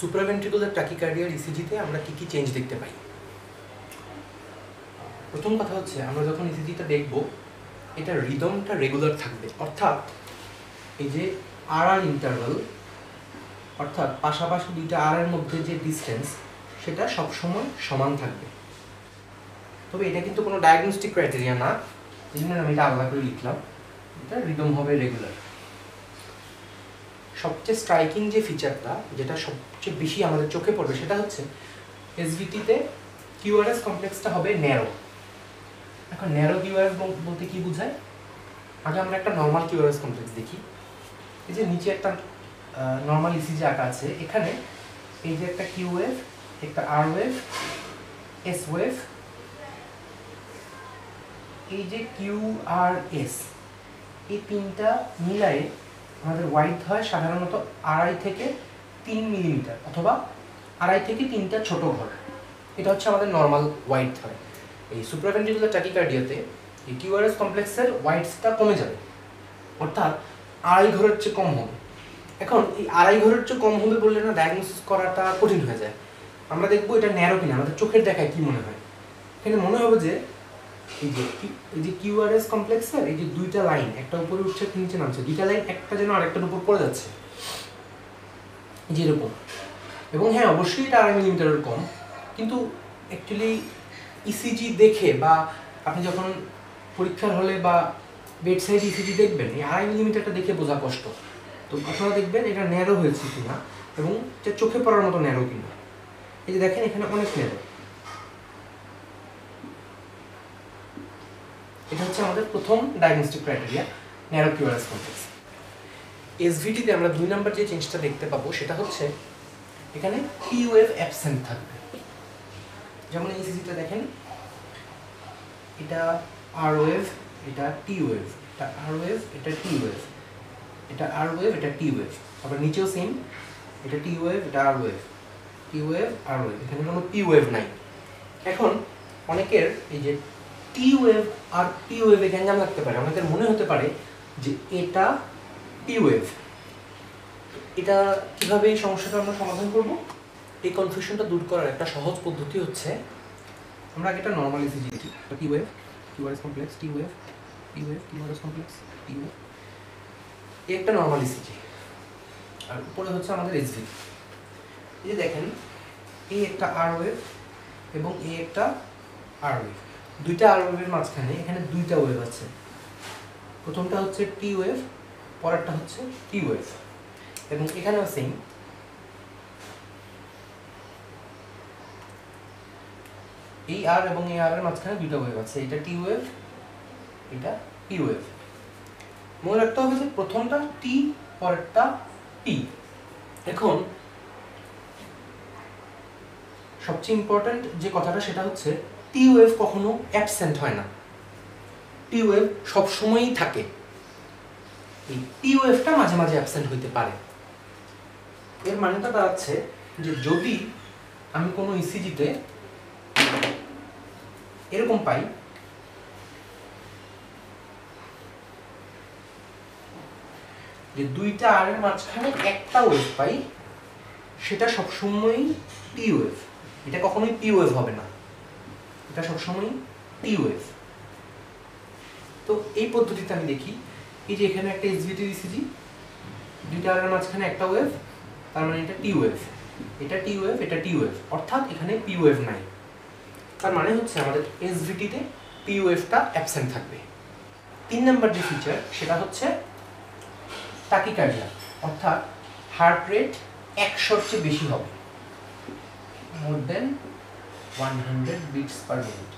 Supraventricular ট্যাকিকার্ডিয়ার ইসিজিতে আমরা কী কী change দেখতে পাই? প্রথম কথা হচ্ছে, আমরা যখন ইসিজিটা দেখব, এটা রিদমটা রেগুলার থাকবে। অর্থাৎ এই যে আর আর ইন্টারভাল অর্থাৎ পাশাপাশি দুইটা আর এর মধ্যে যে ডিস্টেন্স সেটা সবসময় সমান থাকবে। তবে এটা কিন্তু কোনো ডায়াগনস্টিক ক্রাইটেরিয়া না। এই জন্য আমি এটা আলাদা করে লিখলাম। এটা রিদম হবে রেগুলার সবচেয়ে স্ট্রাইকিং যে ফিচারটা যেটা সবচেয়ে বেশি আমাদের চোখে পড়বে, সেটা হচ্ছে এসভিটিতে কিউআরএস কমপ্লেক্সটা হবে ন্যারো এখন ন্যারো কিউআরএস বলতে কি বোঝায়? আগে আমরা একটা নর্মাল কিউআরএস কমপ্লেক্স দেখি। এই যে নিচে একটা নর্মাল ইসিজি আঁকা আছে, এখানে এই যে একটা কিউ ওয়েভ একটা আর ওয়েভ এস ওয়েভ এই যে কিউ আর এস এই তিনটা মিলায়ে আমাদের ওয়াইড হয় সাধারণত আড়াই থেকে তিন মিলিমিটার অথবা আড়াই থেকে তিনটা ছোট ঘর। এটা হচ্ছে আমাদের নর্মাল ওয়াইড হয়। এই সুপ্রাভেন্টিকুলার ট্যাকিকার্ডিয়াতে এই কিউআরএস কমপ্লেক্সের ওয়াইডসটা কমে যাবে। অর্থাৎ আড়াই ঘরের চেয়ে কম হবে। এখন এই আড়াই ঘরের চেয়ে কম হবে বললে না ডায়াগনোসিস করাটা কঠিন হয়ে যায়। আমরা দেখব এটা ন্যারো কিনা, আমাদের চোখের দেখায় কি মনে হয়। এখানে মনে হবে যে এই যে, এই এই যে দুইটা লাইন একটা উপরে উঠছে, একটা নিচে নামছে, দুইটা লাইন একটা যেন আরেকটার উপর পড়ে যাচ্ছে। যেরকম এবং হ্যাঁ অবশ্যই এটা আড়াই মিলিমিটারের কম, কিন্তু অ্যাকচুয়ালি ইসিজি দেখে বা আপনি যখন পরীক্ষার হলে বা বেড সাইড ইসিজি দেখবেন, এই আড়াই মিলিমিটারটা দেখে বোঝা কষ্ট। তো আপনারা দেখবেন এটা ন্যারো হয়েছে কিনা এবং চোখে পড়ার মতো ন্যারো কিনা। এই যে দেখেন, এখানে অনেক ন্যারো এটা হচ্ছে আমাদের প্রথম diagnostic criteria narrow QRS complex এসভিটিতে আমরা দুই নাম্বার যে চেঞ্জটা দেখতে পাবো সেটা হচ্ছে এখানে ওয়েভ অ্যাবসেন্ট থাকবে যেমন এই সিজিটা দেখেন এটা আর ওয়েভ এটা টি ওয়েভ এটা আর ওয়েভ এটা টি ওয়েভ এটা আর ওয়েভ এটা টি ওয়েভ আবার নিচেও সেম এটা টি ওয়েভ এটা R wave T wave R wave এখানে কোনো পি ওয়েভ নাই এখন অনেকের এই যে টি ওয়েভ আর পি ওয়েভে গ্যাঞ্জাম লাগতে পারে। অনেকের মনে হতে পারে যে এটা পি ওয়েভ এটা কীভাবে এই সমস্যাটা আমরা সমাধান করব? এই কনফিউশনটা দূর করার একটা সহজ পদ্ধতি হচ্ছে, আমরা আগে একটা নর্মাল ইসিজি লিখি T wave QRS complex T wave T wave QRS complex T wave একটা নর্মাল ইসিজি আর উপরে হচ্ছে আমাদের এসভি এই যে দেখেন এই একটা আর ওয়েভ এবং এই একটা আর ওয়েভ দুইটা আর মাঝখানে, এখানে দুইটা ওয়েভ আছে। প্রথমটা হচ্ছে টি ওয়েভ পরেরটা হচ্ছে টি ওয়েভ এবং এখানেও সেম এই আর এবং এই আর এর মাঝখানে দুইটা ওয়েভ আছে। এটা টি ওয়েভ এটা পি ওয়েভ মনে রাখতে হবে যে প্রথমটা টি পরেরটা পি এখন, সবচেয়ে ইম্পর্ট্যান্ট যে কথাটা সেটা হচ্ছে টি ওয়েভ কখনো অ্যাবসেন্ট হয় না। টি ওয়েভ সবসময়ই থাকে। এই টি ওয়েভটা মাঝে মাঝে অ্যাবসেন্ট হইতে পারে। এর মানেটা দাঁড়াচ্ছে যে যদি আমি কোনো ইসিজিতে এরকম পাই, যে দুইটা আর এর মাঝখানে একটা ওয়েভ পাই, সেটা সবসময়ই টি ওয়েভ। এটা কখনোই পি ওয়েভ হবে না। এটা সবসময়ই টি ওয়েভ তো এই পদ্ধতিতে আমি দেখি, এই যে এখানে একটা এসভিটি ইসিজি দুইটা আর মাঝখানে একটা ওয়েভ তার মানে এটা টি ওয়েভ এটা টি ওয়েভ এটা টি ওয়েভ অর্থাৎ এখানে পি ওয়েভ নাই। তার মানে হচ্ছে আমাদের এসভিটিতে পি ওয়েভটা অ্যাবসেন্ট থাকবে। তিন নাম্বার যে ফিচার সেটা হচ্ছে টাকিকার্ডিয়া অর্থাৎ হার্ট রেট একশোর চেয়ে বেশি হবে। More than one hundred beats per minute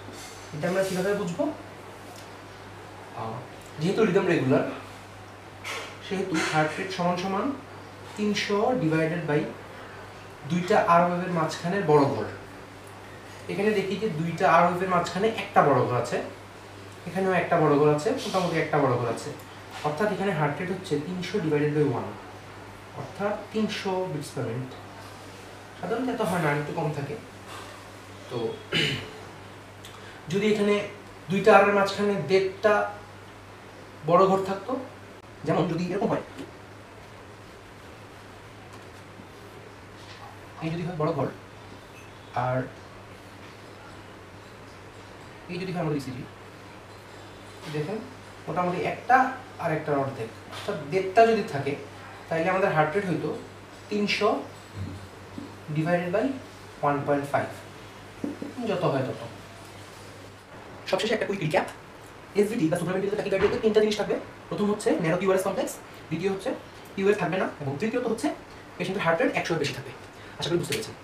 এটা আমরা কীভাবে বুঝব? যেহেতু রিদম রেগুলার সেহেতু হার্ট রেট সমান সমান তিনশো ডিভাইডেড বাই দুইটা আর ওয়েভের মাঝখানের বড় ঘর। এখানে দেখি যে দুইটা আর ওয়েভের মাঝখানে একটা বড় ঘর আছে। এখানেও একটা বড় ঘর আছে, মোটামুটি একটা বড় ঘর আছে। অর্থাৎ এখানে হার্ট রেট হচ্ছে তিনশো ডিভাইডেড বাই ওয়ান অর্থাৎ তিনশো বিটস পার মিনিট সাধারণত এত হয় না একটু কম থাকে। তো যদি এখানে দুইটা আরের মাঝখানে দেড়টা বড় ঘর থাকতো, যেমন যদি এরকম হয়, এই যদি হয় বড় ঘর, আর এই যদি হয় আমাদের ইসিজি দেখেন মোটামুটি একটা আর একটা অর্ধেক। অর্থাৎ দেড়টা যদি থাকে তাহলে আমাদের হার্ট রেট হইতো তিনশো divided by one point five যত হয় তত। সবশেষে একটা কুইক রিক্যাপ এসভিটি বা সুপারমেন্টাল ট্যাকিকার্ডিয়াতে তিনটা জিনিস থাকবে। প্রথম হচ্ছে ন্যারো কিউআরএস কমপ্লেক্স দ্বিতীয় হচ্ছে কিউএস থাকবে না, এবং তৃতীয়ত হচ্ছে পেশেন্টের হার্ট রেট একশোর বেশি থাকবে। আশা করি বুঝতে পেরেছেন।